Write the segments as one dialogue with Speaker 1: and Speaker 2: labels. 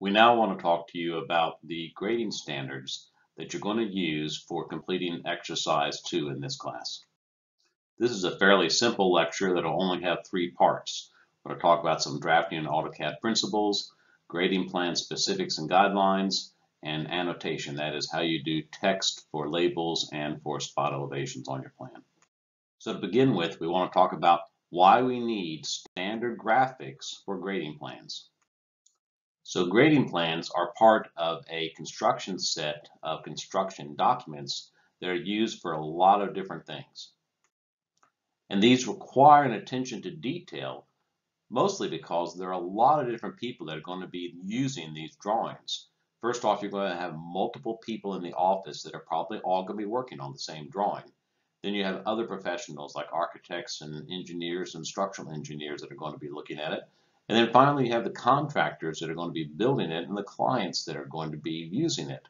Speaker 1: We now want to talk to you about the grading standards that you're going to use for completing exercise two in this class. This is a fairly simple lecture that will only have three parts. We're going to talk about some drafting and AutoCAD principles, grading plan specifics and guidelines, and annotation. That is how you do text for labels and for spot elevations on your plan. So to begin with, we want to talk about why we need standard graphics for grading plans. So grading plans are part of a construction set of construction documents that are used for a lot of different things. And these require an attention to detail, mostly because there are a lot of different people that are going to be using these drawings. First off, you're going to have multiple people in the office that are probably all going to be working on the same drawing. Then you have other professionals like architects and engineers and structural engineers that are going to be looking at it. And then finally, you have the contractors that are going to be building it and the clients that are going to be using it.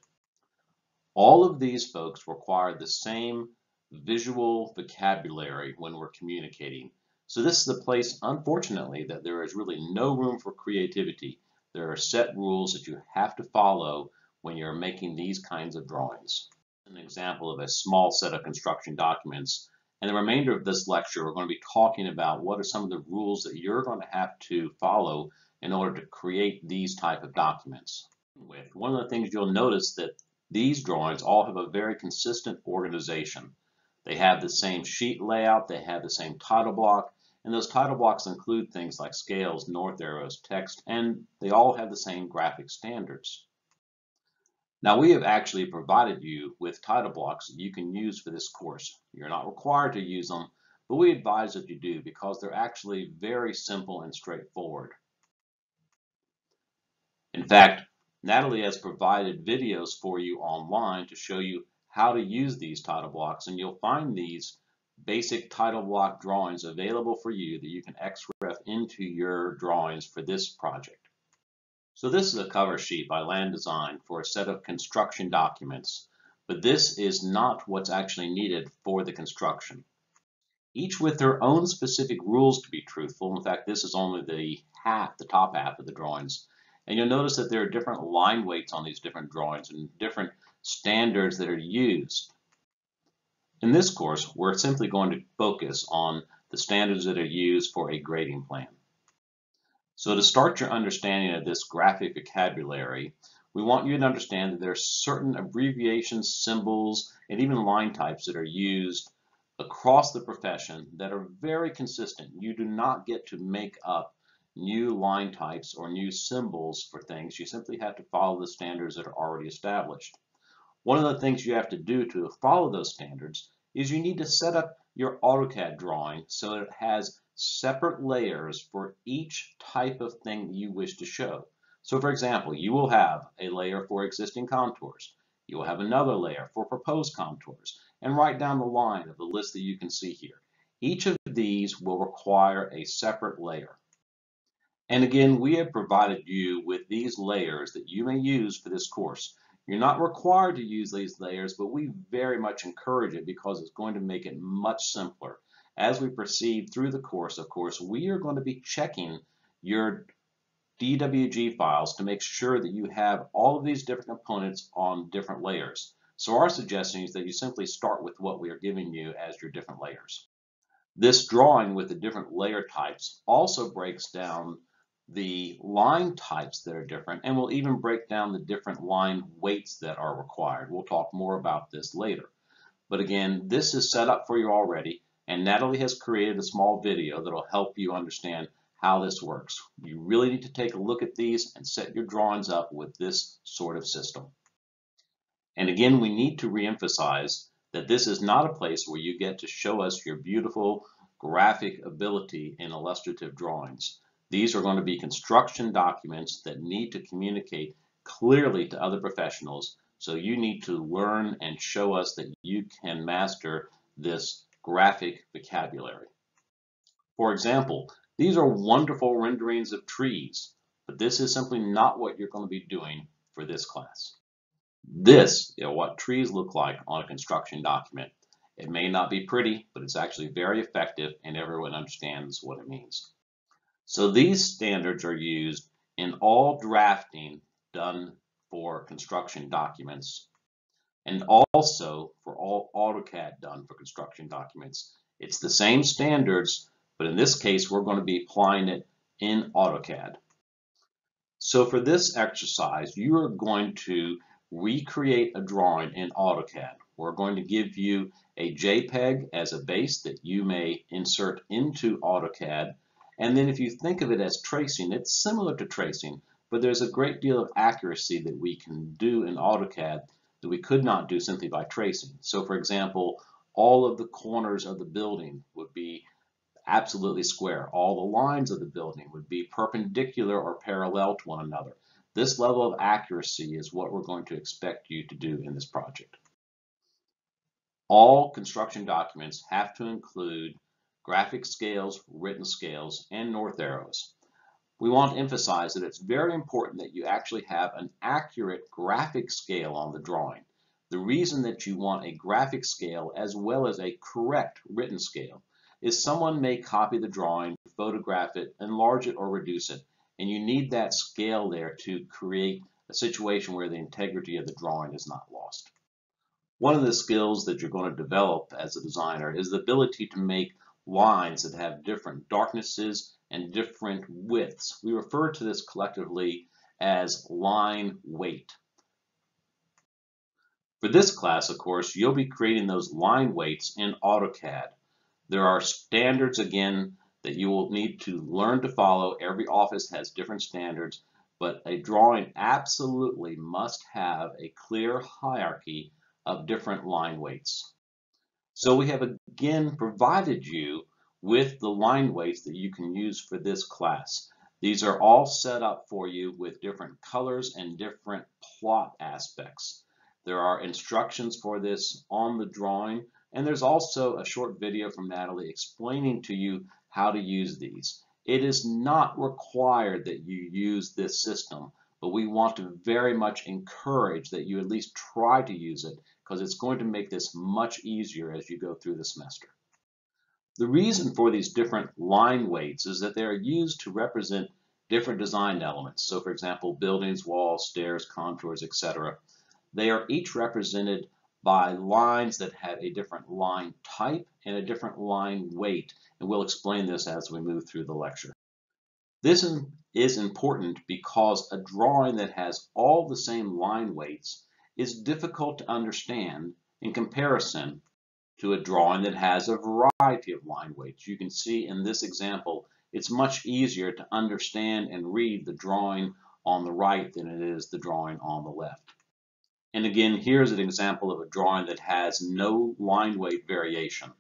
Speaker 1: All of these folks require the same visual vocabulary when we're communicating. So this is the place, unfortunately, that there is really no room for creativity. There are set rules that you have to follow when you're making these kinds of drawings. An example of a small set of construction documents and the remainder of this lecture, we're going to be talking about what are some of the rules that you're going to have to follow in order to create these type of documents. With One of the things you'll notice that these drawings all have a very consistent organization. They have the same sheet layout, they have the same title block, and those title blocks include things like scales, north arrows, text, and they all have the same graphic standards. Now we have actually provided you with title blocks that you can use for this course. You're not required to use them, but we advise that you do because they're actually very simple and straightforward. In fact, Natalie has provided videos for you online to show you how to use these title blocks and you'll find these basic title block drawings available for you that you can XREF into your drawings for this project. So this is a cover sheet by Land Design for a set of construction documents, but this is not what's actually needed for the construction. Each with their own specific rules to be truthful. In fact, this is only the half, the top half of the drawings. And you'll notice that there are different line weights on these different drawings and different standards that are used. In this course, we're simply going to focus on the standards that are used for a grading plan. So to start your understanding of this graphic vocabulary, we want you to understand that there are certain abbreviations, symbols, and even line types that are used across the profession that are very consistent. You do not get to make up new line types or new symbols for things. You simply have to follow the standards that are already established. One of the things you have to do to follow those standards is you need to set up your AutoCAD drawing so that it has separate layers for each type of thing that you wish to show. So for example, you will have a layer for existing contours. You will have another layer for proposed contours and right down the line of the list that you can see here. Each of these will require a separate layer. And again, we have provided you with these layers that you may use for this course. You're not required to use these layers, but we very much encourage it because it's going to make it much simpler as we proceed through the course, of course, we are going to be checking your DWG files to make sure that you have all of these different components on different layers. So our suggestion is that you simply start with what we are giving you as your different layers. This drawing with the different layer types also breaks down the line types that are different and will even break down the different line weights that are required. We'll talk more about this later. But again, this is set up for you already. And Natalie has created a small video that'll help you understand how this works. You really need to take a look at these and set your drawings up with this sort of system. And again, we need to reemphasize that this is not a place where you get to show us your beautiful graphic ability in illustrative drawings. These are going to be construction documents that need to communicate clearly to other professionals. So you need to learn and show us that you can master this graphic vocabulary. For example, these are wonderful renderings of trees, but this is simply not what you're going to be doing for this class. This is what trees look like on a construction document. It may not be pretty, but it's actually very effective and everyone understands what it means. So these standards are used in all drafting done for construction documents and also for all AutoCAD done for construction documents. It's the same standards, but in this case, we're going to be applying it in AutoCAD. So for this exercise, you are going to recreate a drawing in AutoCAD. We're going to give you a JPEG as a base that you may insert into AutoCAD. And then if you think of it as tracing, it's similar to tracing, but there's a great deal of accuracy that we can do in AutoCAD that we could not do simply by tracing. So for example, all of the corners of the building would be absolutely square. All the lines of the building would be perpendicular or parallel to one another. This level of accuracy is what we're going to expect you to do in this project. All construction documents have to include graphic scales, written scales, and north arrows. We want to emphasize that it's very important that you actually have an accurate graphic scale on the drawing. The reason that you want a graphic scale as well as a correct written scale is someone may copy the drawing, photograph it, enlarge it, or reduce it. And you need that scale there to create a situation where the integrity of the drawing is not lost. One of the skills that you're going to develop as a designer is the ability to make lines that have different darknesses and different widths. We refer to this collectively as line weight. For this class, of course, you'll be creating those line weights in AutoCAD. There are standards, again, that you will need to learn to follow. Every office has different standards, but a drawing absolutely must have a clear hierarchy of different line weights. So we have again provided you with the line weights that you can use for this class. These are all set up for you with different colors and different plot aspects. There are instructions for this on the drawing and there's also a short video from Natalie explaining to you how to use these. It is not required that you use this system, but we want to very much encourage that you at least try to use it because it's going to make this much easier as you go through the semester. The reason for these different line weights is that they are used to represent different design elements. So for example, buildings, walls, stairs, contours, etc. They are each represented by lines that have a different line type and a different line weight. And we'll explain this as we move through the lecture. This is important because a drawing that has all the same line weights is difficult to understand in comparison to a drawing that has a variety of line weights. You can see in this example, it's much easier to understand and read the drawing on the right than it is the drawing on the left. And again, here's an example of a drawing that has no line weight variation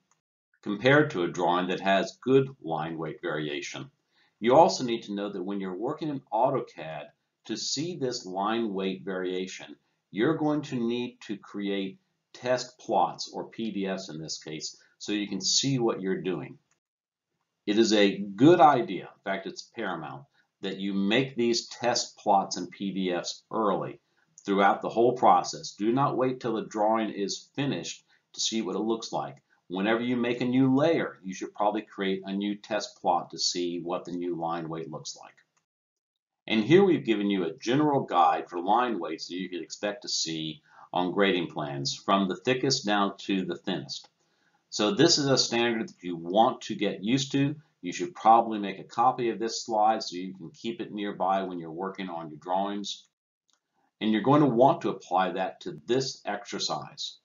Speaker 1: compared to a drawing that has good line weight variation. You also need to know that when you're working in AutoCAD, to see this line weight variation, you're going to need to create test plots, or PDFs in this case, so you can see what you're doing. It is a good idea, in fact it's paramount, that you make these test plots and PDFs early throughout the whole process. Do not wait till the drawing is finished to see what it looks like. Whenever you make a new layer, you should probably create a new test plot to see what the new line weight looks like. And here we've given you a general guide for line weights that you could expect to see on grading plans from the thickest down to the thinnest. So this is a standard that you want to get used to. You should probably make a copy of this slide so you can keep it nearby when you're working on your drawings. And you're going to want to apply that to this exercise.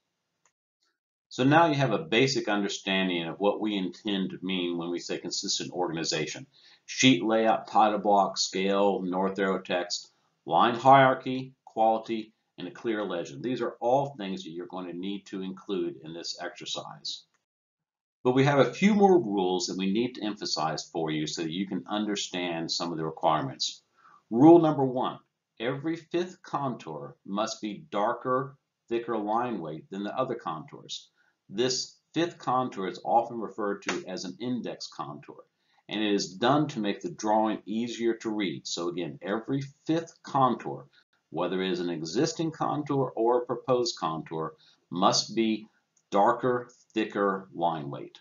Speaker 1: So now you have a basic understanding of what we intend to mean when we say consistent organization. Sheet layout, title block, scale, north arrow text, line hierarchy, quality, and a clear legend. These are all things that you're going to need to include in this exercise. But we have a few more rules that we need to emphasize for you so that you can understand some of the requirements. Rule number one, Every fifth contour must be darker, thicker line weight than the other contours. This fifth contour is often referred to as an index contour, and it is done to make the drawing easier to read. So again, every fifth contour, whether it is an existing contour or a proposed contour, must be darker, thicker line weight.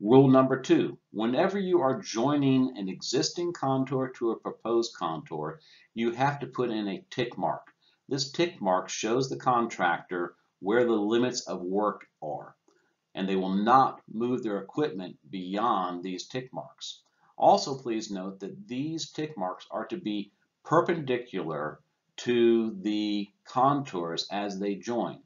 Speaker 1: Rule number two, whenever you are joining an existing contour to a proposed contour, you have to put in a tick mark. This tick mark shows the contractor where the limits of work are, and they will not move their equipment beyond these tick marks. Also, please note that these tick marks are to be perpendicular to the contours as they join.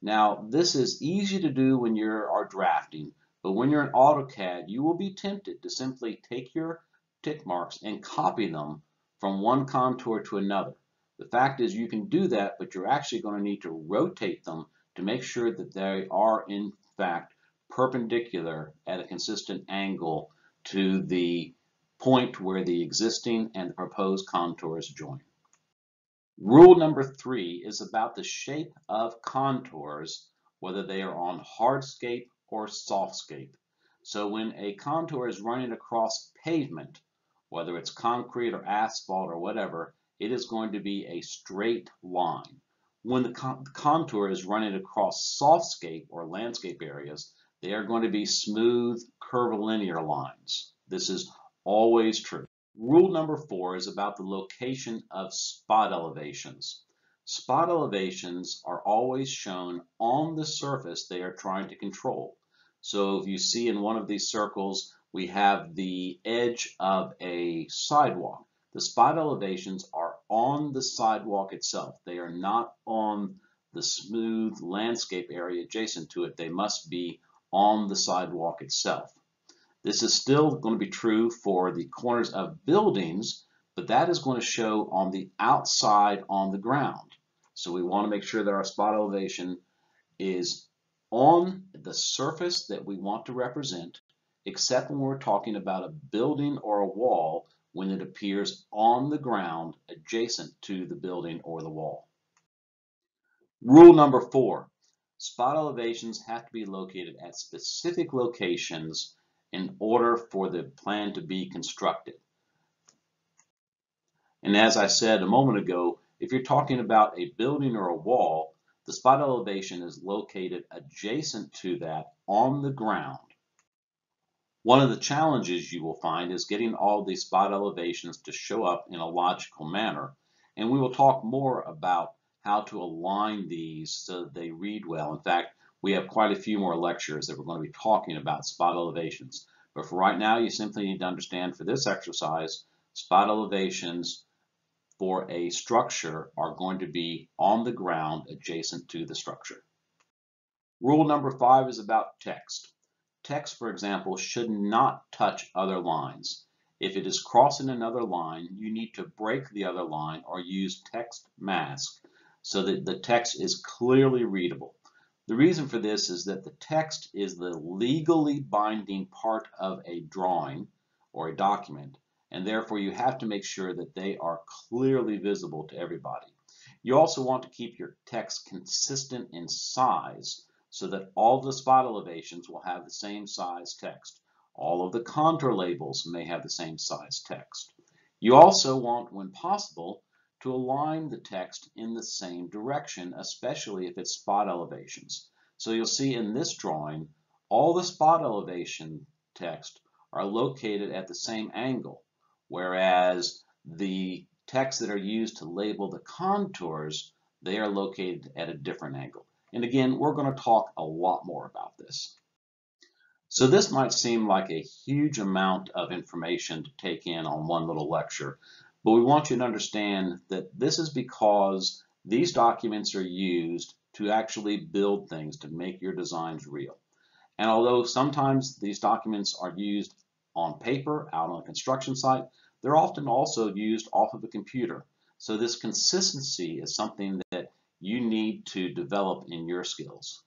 Speaker 1: Now, this is easy to do when you are drafting, but when you're in AutoCAD, you will be tempted to simply take your tick marks and copy them from one contour to another. The fact is you can do that, but you're actually going to need to rotate them to make sure that they are in fact perpendicular at a consistent angle to the point where the existing and the proposed contours join. Rule number three is about the shape of contours, whether they are on hardscape or softscape. So when a contour is running across pavement, whether it's concrete or asphalt or whatever, it is going to be a straight line. When the, con contour is running across softscape or landscape areas, they are going to be smooth curvilinear lines. This is always true. Rule number four is about the location of spot elevations. Spot elevations are always shown on the surface they are trying to control. So if you see in one of these circles, we have the edge of a sidewalk. The spot elevations are on the sidewalk itself. They are not on the smooth landscape area adjacent to it. They must be on the sidewalk itself. This is still going to be true for the corners of buildings, but that is going to show on the outside on the ground. So we want to make sure that our spot elevation is on the surface that we want to represent, except when we're talking about a building or a wall when it appears on the ground adjacent to the building or the wall. Rule number four, spot elevations have to be located at specific locations in order for the plan to be constructed. And as I said a moment ago, if you're talking about a building or a wall, the spot elevation is located adjacent to that on the ground one of the challenges you will find is getting all these spot elevations to show up in a logical manner. And we will talk more about how to align these so that they read well. In fact, we have quite a few more lectures that we're going to be talking about spot elevations. But for right now, you simply need to understand for this exercise, spot elevations for a structure are going to be on the ground adjacent to the structure. Rule number five is about text. Text, for example, should not touch other lines. If it is crossing another line, you need to break the other line or use text mask so that the text is clearly readable. The reason for this is that the text is the legally binding part of a drawing or a document, and therefore you have to make sure that they are clearly visible to everybody. You also want to keep your text consistent in size so that all the spot elevations will have the same size text. All of the contour labels may have the same size text. You also want, when possible, to align the text in the same direction, especially if it's spot elevations. So you'll see in this drawing, all the spot elevation text are located at the same angle, whereas the texts that are used to label the contours, they are located at a different angle. And again, we're going to talk a lot more about this. So this might seem like a huge amount of information to take in on one little lecture, but we want you to understand that this is because these documents are used to actually build things, to make your designs real. And although sometimes these documents are used on paper, out on a construction site, they're often also used off of a computer. So this consistency is something that you need to develop in your skills.